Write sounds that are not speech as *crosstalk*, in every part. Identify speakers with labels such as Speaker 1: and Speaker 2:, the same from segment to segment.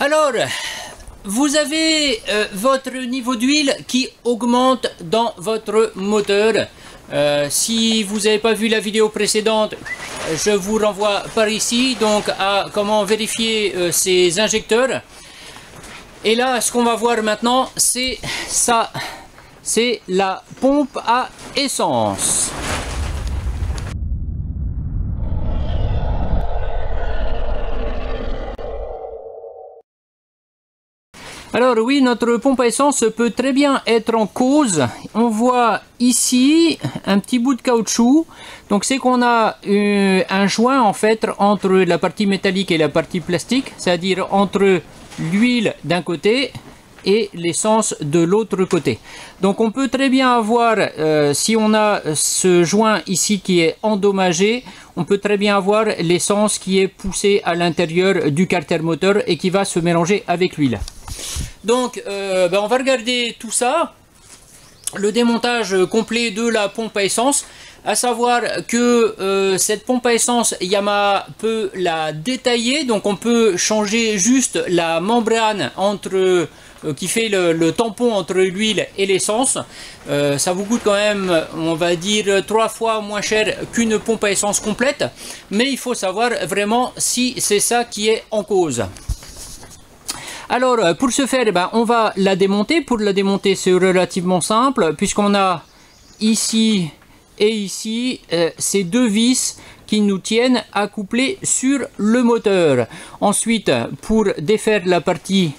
Speaker 1: Alors, vous avez euh, votre niveau d'huile qui augmente dans votre moteur. Euh, si vous n'avez pas vu la vidéo précédente, je vous renvoie par ici donc à comment vérifier euh, ces injecteurs. Et là, ce qu'on va voir maintenant, c'est ça, c'est la pompe à essence. Alors oui, notre pompe à essence peut très bien être en cause. On voit ici un petit bout de caoutchouc. Donc c'est qu'on a euh, un joint en fait entre la partie métallique et la partie plastique, c'est-à-dire entre l'huile d'un côté et l'essence de l'autre côté. Donc on peut très bien avoir, euh, si on a ce joint ici qui est endommagé, on peut très bien avoir l'essence qui est poussée à l'intérieur du carter moteur et qui va se mélanger avec l'huile. Donc euh, ben, on va regarder tout ça, le démontage complet de la pompe à essence à savoir que euh, cette pompe à essence Yamaha peut la détailler donc on peut changer juste la membrane entre euh, qui fait le, tampon entre l'huile et l'essence. Ça vous coûte quand même, on va dire, trois fois moins cher qu'une pompe à essence complète. Mais il faut savoir vraiment si c'est ça qui est en cause. Alors, pour ce faire, eh ben, on va la démonter. Pour la démonter, c'est relativement simple, puisqu'on a ici et ici euh, ces deux vis qui nous tiennent accouplés sur le moteur. Ensuite, pour défaire la partie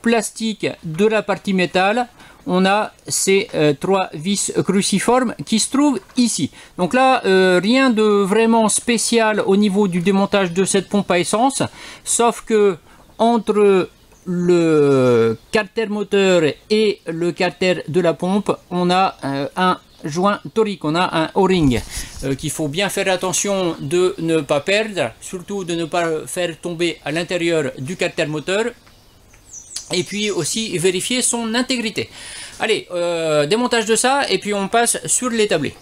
Speaker 1: plastique de la partie métal, on a ces euh, trois vis cruciformes qui se trouvent ici. Donc là, euh, rien de vraiment spécial au niveau du démontage de cette pompe à essence, sauf que entre le carter moteur et le carter de la pompe, on a euh, un joint torique, on a un O-ring qu'il faut bien faire attention de ne pas perdre, surtout de ne pas faire tomber à l'intérieur du carter moteur et puis aussi vérifier son intégrité. Allez, euh, démontage de ça et puis on passe sur l'établi.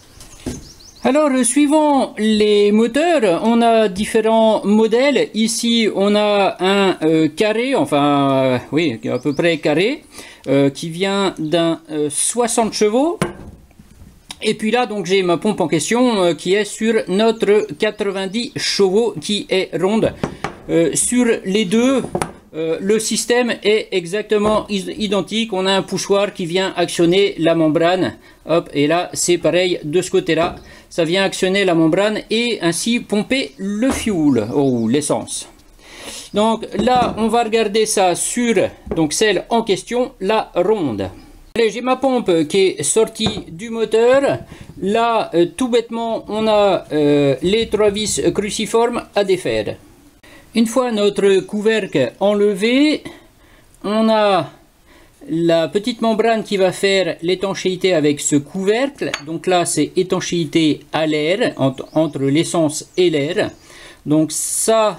Speaker 1: Alors, suivant les moteurs, on a différents modèles. Ici, on a un euh, carré, enfin, euh, oui, à peu près carré, qui vient d'un 60 chevaux. Et puis là, donc j'ai ma pompe en question qui est sur notre 90 chevaux qui est ronde. sur les deux, euh, le système est exactement identique. On a un poussoir qui vient actionner la membrane. Hop, et là, c'est pareil de ce côté-là. Ça vient actionner la membrane et ainsi pomper le fuel ou l'essence. Donc là, on va regarder ça sur donc celle en question, la ronde. J'ai ma pompe qui est sortie du moteur. Là, euh, tout bêtement, on a euh, les trois vis cruciformes à défaire. Une fois notre couvercle enlevé, on a la petite membrane qui va faire l'étanchéité avec ce couvercle. Donc là, c'est étanchéité à l'air, entre, l'essence et l'air. Donc ça,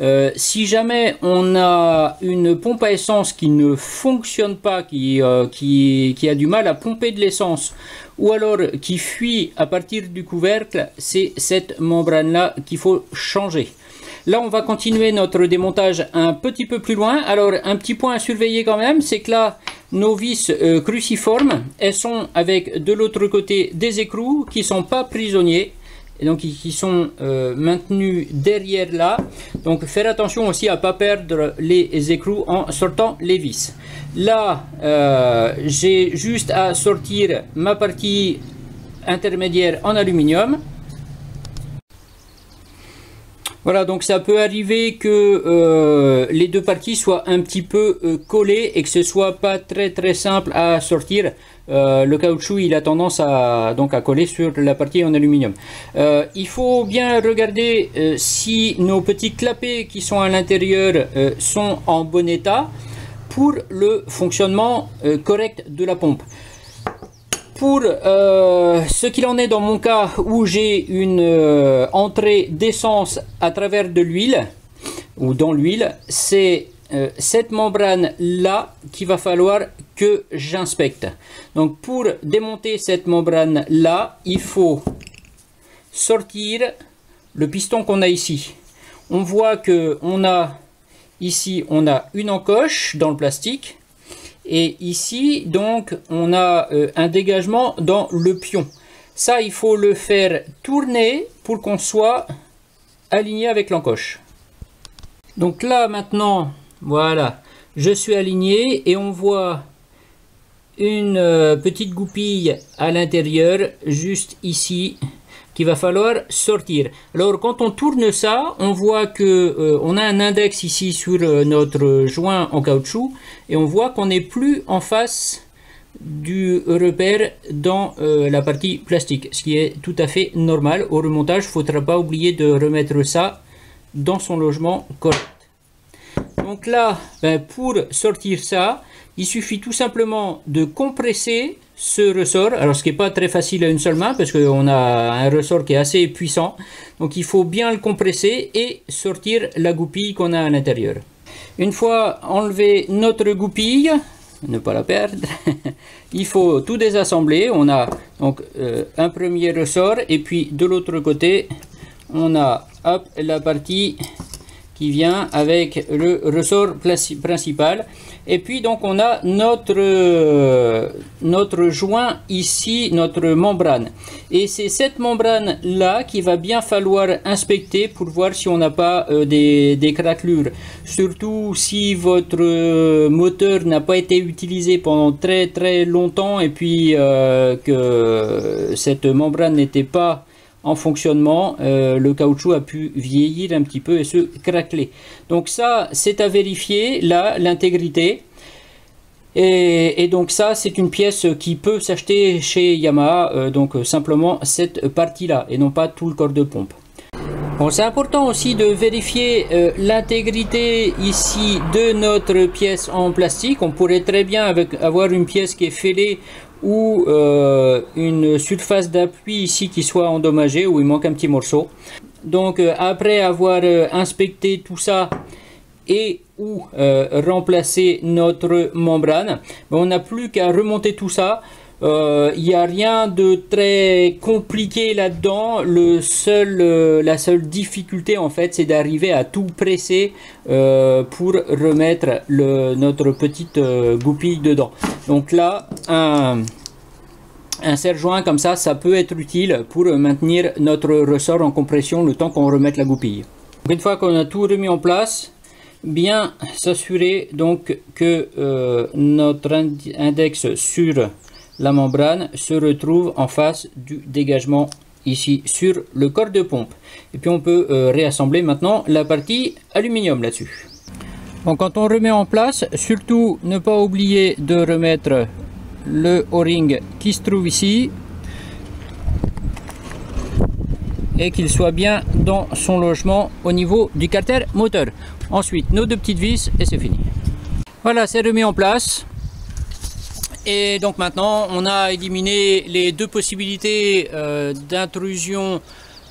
Speaker 1: euh, si jamais on a une pompe à essence qui ne fonctionne pas, qui, euh, qui a du mal à pomper de l'essence, ou alors qui fuit à partir du couvercle, c'est cette membrane-là qu'il faut changer. Là, on va continuer notre démontage un petit peu plus loin. Alors, un petit point à surveiller quand même, c'est que là, nos vis euh, cruciformes, elles sont avec de l'autre côté des écrous qui sont pas prisonniers et donc qui sont euh, maintenus derrière là. Donc faire attention aussi à pas perdre les écrous en sortant les vis. Là, euh, j'ai juste à sortir ma partie intermédiaire en aluminium. Voilà, donc ça peut arriver que euh, les deux parties soient un petit peu euh, collées et que ce soit pas très très simple à sortir. Euh, le caoutchouc il a tendance à donc à coller sur la partie en aluminium. il faut bien regarder si nos petits clapets qui sont à l'intérieur sont en bon état pour le fonctionnement correct de la pompe pour euh, ce qu'il en est dans mon cas où j'ai une euh, entrée d'essence à travers de l'huile ou dans l'huile, c'est euh, cette membrane là qu'il va falloir que j'inspecte. Donc pour démonter cette membrane là, il faut sortir le piston qu'on a ici. On voit que on a Ici, on a une encoche dans le plastique. Et ici, donc, on a euh, un dégagement dans le pion. Ça, il faut le faire tourner pour qu'on soit aligné avec l'encoche. Donc là, maintenant, voilà, je suis aligné et on voit une euh, petite goupille à l'intérieur, juste ici, qu'il va falloir sortir. Alors quand on tourne ça, on voit que euh, on a un index ici sur euh, notre joint en caoutchouc et on voit qu'on n'est plus en face du repère dans la partie plastique, ce qui est tout à fait normal. Au remontage, il ne faudra pas oublier de remettre ça dans son logement correct. Donc là, ben, pour sortir ça, il suffit tout simplement de compresser ce ressort. Alors ce qui n'est pas très facile à une seule main parce qu'on a un ressort qui est assez puissant. Donc il faut bien le compresser et sortir la goupille qu'on a à l'intérieur. Une fois enlevé notre goupille, ne pas la perdre, *laughs* il faut tout désassembler. On a donc euh, un premier ressort et puis de l'autre côté, on a la partie qui vient avec le ressort principal. Et puis donc on a notre, euh, notre joint ici, notre membrane. Et c'est cette membrane là qu'il va bien falloir inspecter pour voir si on n'a pas euh, des, des, craquelures. Surtout si votre euh, moteur n'a pas été utilisé pendant très très longtemps et puis que cette membrane n'était pas en fonctionnement, euh, le caoutchouc a pu vieillir un petit peu et se craqueler. Donc ça, c'est à vérifier, là, l'intégrité. Et, donc ça, c'est une pièce qui peut s'acheter chez Yamaha, euh, donc euh, simplement cette partie-là, et non pas tout le corps de pompe. Bon, c'est important aussi de vérifier l'intégrité ici de notre pièce en plastique. On pourrait très bien avec, avoir une pièce qui est fêlée ou euh, une surface d'appui ici qui soit endommagée ou il manque un petit morceau. Donc euh, après avoir euh, inspecté tout ça et ou remplacer notre membrane, ben, on n'a plus qu'à remonter tout ça il euh, n'y a rien de très compliqué là-dedans. Euh, la seule difficulté en fait, c'est d'arriver à tout presser euh, pour remettre notre petite goupille dedans. Donc là, un, un serre-joint comme ça, ça peut être utile pour maintenir notre ressort en compression le temps qu'on remette la goupille. Une fois qu'on a tout remis en place, bien s'assurer donc que notre index sur la membrane se retrouve en face du dégagement ici sur le corps de pompe. Et puis on peut euh, réassembler maintenant la partie aluminium là-dessus. Donc quand on remet en place, surtout ne pas oublier de remettre le o-ring qui se trouve ici et qu'il soit bien dans son logement au niveau du carter moteur. Ensuite, nos deux petites vis et c'est fini. Voilà, c'est remis en place. Et donc maintenant, on a éliminé les deux possibilités euh, d'intrusion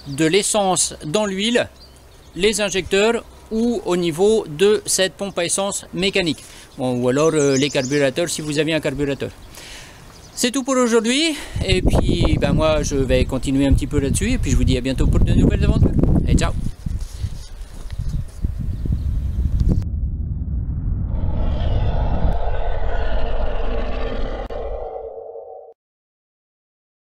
Speaker 1: de l'essence dans l'huile, les injecteurs ou au niveau de cette pompe à essence mécanique. ou alors euh, les carburateurs si vous avez un carburateur. C'est tout pour aujourd'hui. Et puis ben moi je vais continuer un petit peu là-dessus. Et puis je vous dis à bientôt pour de nouvelles aventures. Et ciao